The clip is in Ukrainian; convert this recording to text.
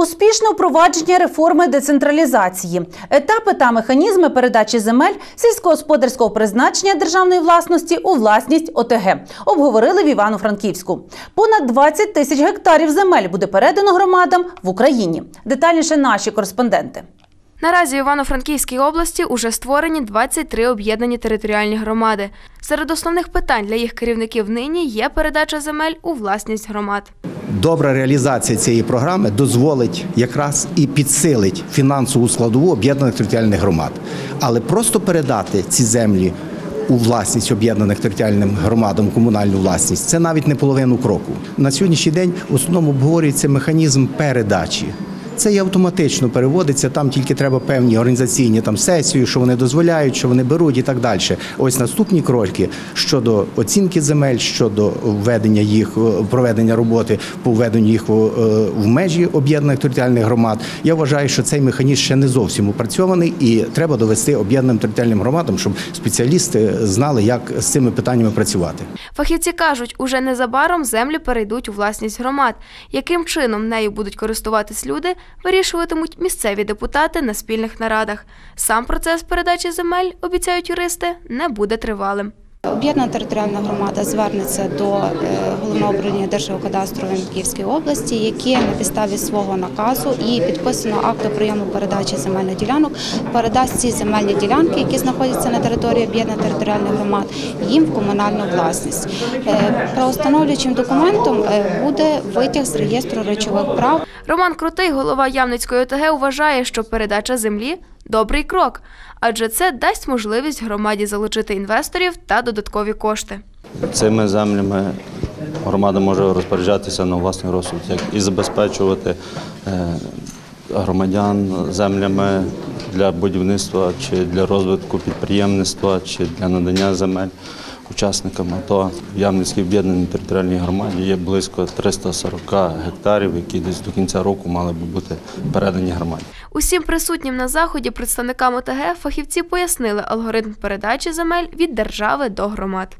Успішне впровадження реформи децентралізації, етапи та механізми передачі земель сільськогосподарського призначення державної власності у власність ОТГ обговорили в Івано-Франківську. Понад 20 тисяч гектарів земель буде передано громадам в Україні. Детальніше наші кореспонденти. Наразі в Івано-Франківській області уже створені 23 об'єднані територіальні громади. Серед основних питань для їх керівників нині є передача земель у власність громад. Добра реалізація цієї програми дозволить якраз і підсилить фінансову складову об'єднаних територіальних громад. Але просто передати ці землі у власність об'єднаних територіальним громадам комунальну власність це навіть не половину кроку. На сьогоднішній день в основному обговорюється механізм передачі. Це і автоматично переводиться. Там тільки треба певні організаційні там сесії, що вони дозволяють, що вони беруть і так далі. Ось наступні кроки щодо оцінки земель, щодо введення їх е, проведення роботи по введенню їх е, в межі об'єднаних територіальних громад. Я вважаю, що цей механізм ще не зовсім опрацьований, і треба довести об'єднаним територіальним громадам, щоб спеціалісти знали, як з цими питаннями працювати. Фахівці кажуть, уже незабаром землі перейдуть у власність громад. Яким чином нею будуть користуватись люди, вирішуватимуть місцеві депутати на спільних нарадах. Сам процес передачі земель, обіцяють юристи, не буде тривалим. Об'єднана територіальна громада звернеться до е, головного управління Держгеокадастру Київської області, яке на підставі свого наказу і підписаного акту прийому передачі земельних ділянок передасть ці земельні ділянки, які знаходяться на території об'єднаних територіальних громад, їм в комунальну власність. Е, Правоустановлюючим документом е, буде витяг з реєстру речових прав. Роман Крутий, голова Ямницької ОТГ, вважає, що передача землі добрий крок, адже це дасть можливість громаді залучити інвесторів та додаткові кошти. Цими землями громада може розпоряджатися на власний розсуд, і забезпечувати е, громадян землями для будівництва чи для розвитку підприємництва, чи для надання земель учасникам АТО. В Ямницькій об'єднаній територіальній громаді є близько 340 гектарів, які десь до кінця року мали би бути передані громаді. Усім присутнім на заході представникам ОТГ фахівці пояснили алгоритм передачі земель від держави до громад.